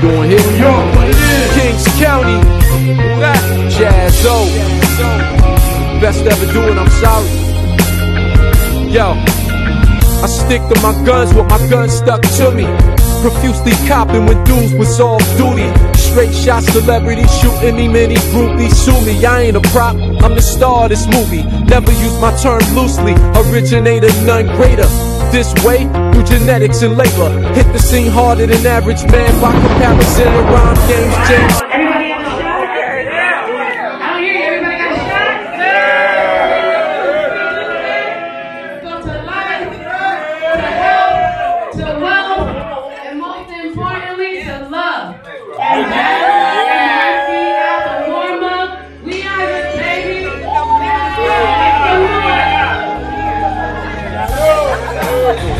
doing here? Yo, what it is? Kings County. Who that? Jaz-O. Best ever doing, I'm sorry. Yo, I stick to my guns with my guns stuck to me. Profusely copping when dudes was off duty. Straight shot celebrities shooting me, many groupies sue me. I ain't a prop, I'm the star of this movie. Never use my term loosely. Originator, none greater. This way, through genetics and labor. Hit the scene harder than average man by comparison and rhyme games. James have Kings